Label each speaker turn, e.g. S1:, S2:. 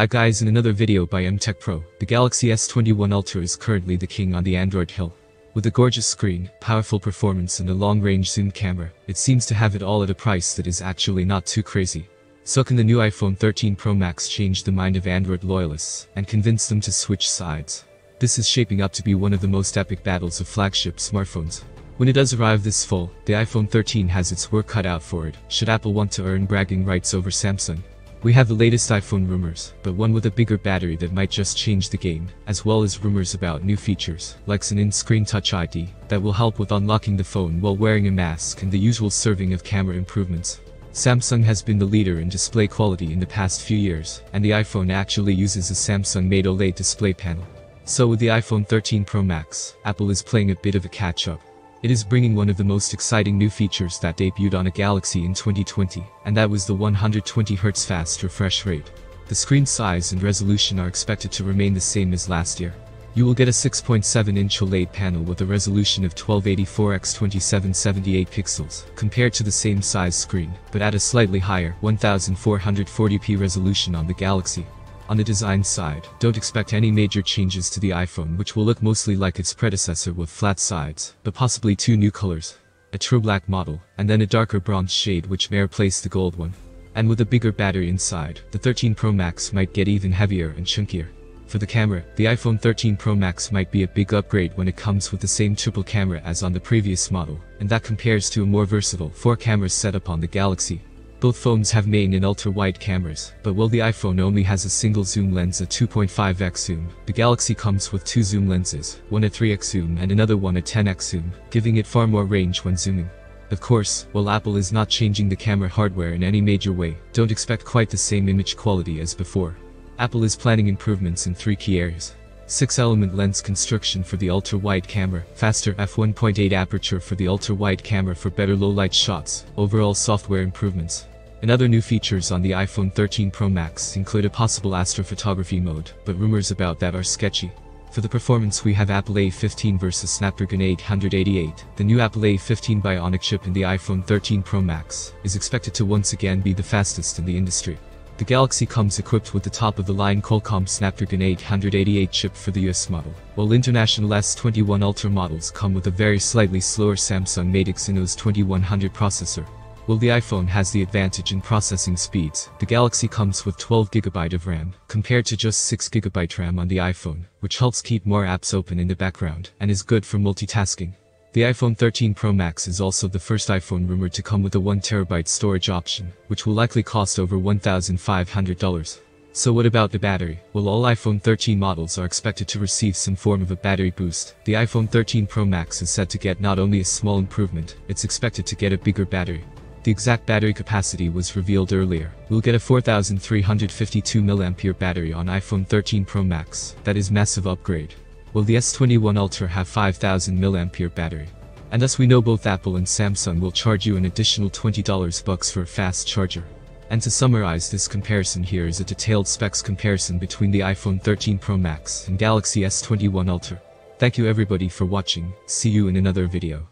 S1: Hi guys in another video by MTech Pro, the Galaxy S21 Ultra is currently the king on the Android hill. With a gorgeous screen, powerful performance and a long-range zoom camera, it seems to have it all at a price that is actually not too crazy. So can the new iPhone 13 Pro Max change the mind of Android loyalists, and convince them to switch sides? This is shaping up to be one of the most epic battles of flagship smartphones. When it does arrive this fall, the iPhone 13 has its work cut out for it, should Apple want to earn bragging rights over Samsung. We have the latest iPhone rumors, but one with a bigger battery that might just change the game, as well as rumors about new features, like an in-screen Touch ID, that will help with unlocking the phone while wearing a mask and the usual serving of camera improvements. Samsung has been the leader in display quality in the past few years, and the iPhone actually uses a Samsung-made OLED display panel. So with the iPhone 13 Pro Max, Apple is playing a bit of a catch-up. It is bringing one of the most exciting new features that debuted on a Galaxy in 2020, and that was the 120Hz fast refresh rate. The screen size and resolution are expected to remain the same as last year. You will get a 6.7-inch OLED panel with a resolution of 1284x2778 pixels, compared to the same size screen, but at a slightly higher 1440p resolution on the Galaxy. On the design side, don't expect any major changes to the iPhone which will look mostly like its predecessor with flat sides, but possibly two new colors. A true black model, and then a darker bronze shade which may replace the gold one. And with a bigger battery inside, the 13 Pro Max might get even heavier and chunkier. For the camera, the iPhone 13 Pro Max might be a big upgrade when it comes with the same triple camera as on the previous model, and that compares to a more versatile 4 cameras setup on the Galaxy. Both phones have main and ultra-wide cameras, but while the iPhone only has a single zoom lens at 2.5x zoom, the Galaxy comes with two zoom lenses, one at 3x zoom and another one at 10x zoom, giving it far more range when zooming. Of course, while Apple is not changing the camera hardware in any major way, don't expect quite the same image quality as before. Apple is planning improvements in three key areas. 6-element lens construction for the ultra-wide camera, faster f1.8 aperture for the ultra-wide camera for better low-light shots, overall software improvements, and other new features on the iPhone 13 Pro Max include a possible astrophotography mode, but rumors about that are sketchy. For the performance we have Apple A15 versus Snapdragon 888. The new Apple A15 Bionic chip in the iPhone 13 Pro Max is expected to once again be the fastest in the industry. The Galaxy comes equipped with the top-of-the-line Qualcomm Snapdragon 888 chip for the US model, while international S21 Ultra models come with a very slightly slower Samsung-made Exynos 2100 processor. While the iPhone has the advantage in processing speeds, the Galaxy comes with 12GB of RAM, compared to just 6GB RAM on the iPhone, which helps keep more apps open in the background, and is good for multitasking. The iPhone 13 Pro Max is also the first iPhone rumored to come with a 1TB storage option, which will likely cost over $1,500. So what about the battery? Well all iPhone 13 models are expected to receive some form of a battery boost. The iPhone 13 Pro Max is said to get not only a small improvement, it's expected to get a bigger battery. The exact battery capacity was revealed earlier. We'll get a 4352mAh battery on iPhone 13 Pro Max. That is massive upgrade. Will the S21 Ultra have 5000mAh battery? And thus we know both Apple and Samsung will charge you an additional $20 bucks for a fast charger. And to summarize this comparison here is a detailed specs comparison between the iPhone 13 Pro Max and Galaxy S21 Ultra. Thank you everybody for watching, see you in another video.